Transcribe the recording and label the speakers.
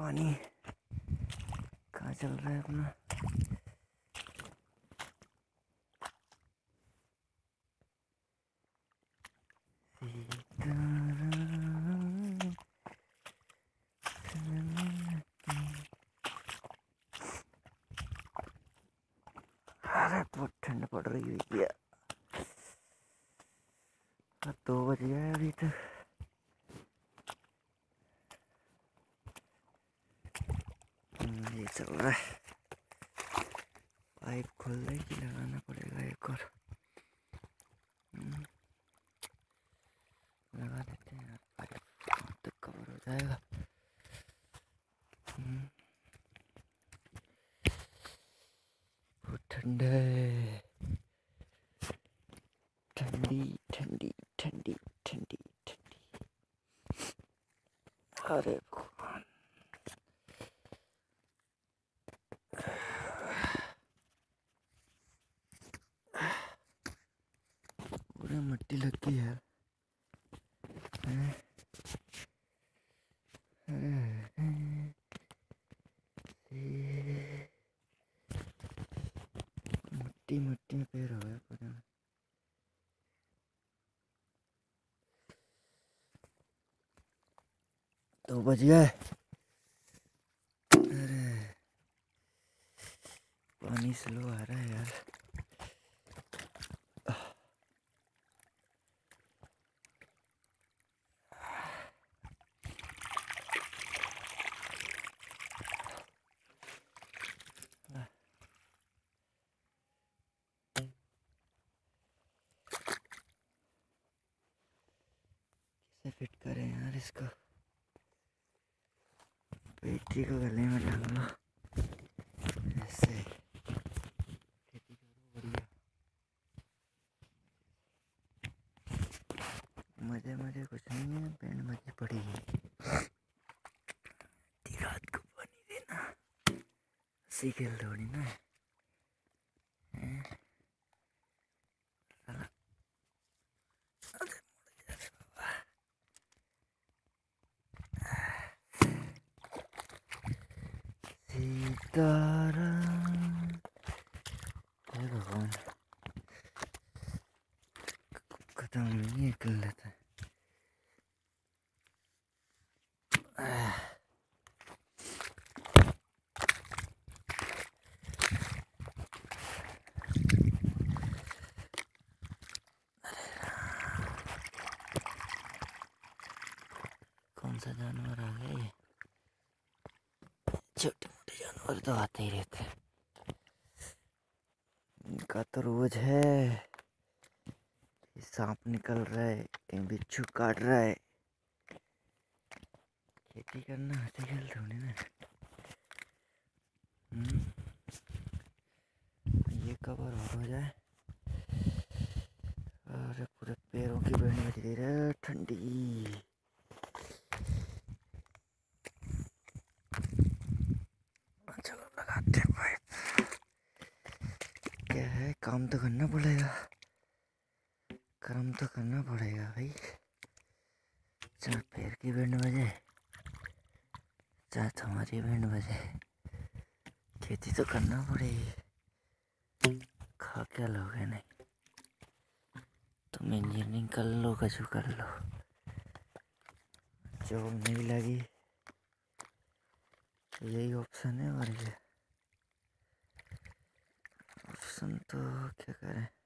Speaker 1: पानी कहाँ चल रहा है अपना अरे बहुत ठंड पड़ रही है क्या दो बज गया अभी तक ये चल रहा है। पाइप खोलने की लगाना पड़ेगा एक और। हम्म, लगा देते हैं यार पाइप तक कवर हो जाएगा। हम्म, ठंड ठंडी ठंडी ठंडी ठंडी ठंडी। अरे पूरे मिट्टी लग गई है। मिट्टी मिट्टी में पैर हो गया पूरे। तो बज गए। अरे, पानी स्लो आ रहा है यार। कैसे फिट करें यार इसको। बैटरी को गले में टांग लो ऐसे बढ़िया। मज़े मज़े कुछ नहीं है बैंड मज़े पड़ी है। रात को पानी देना। हँसी खेल थोड़ी ना है। हैं? साला, अरे मुड़ जा रे बाबा। हे भगवान खत्म है कर लेता कौन सा जानवर आ गया ये? छोटे। जानवर तो आते ही रहते हैं। इनका तो रोज है। सांप निकल रहा है, कहीं बिच्छू काट रहा है। खेती करना हँसी खेल थोड़ी ना? ये कवर और हो जाए। अरे पूरे पैरों की बैंड बज गई रे ठंडी। हैं पाइप क्या है? काम तो करना पड़ेगा। कर्म तो करना पड़ेगा भाई। चाहे पैर की बैंड बजे। चाहे तुम्हारी बैंड बजे। खेती तो करना पड़ेगी। खा क्या लोगे? नहीं। तुम इंजीनियरिंग कर लो, कछु कर लो। जॉब नहीं लगी। यही ऑप्शन है और ये ऑप्शन तो क्या करें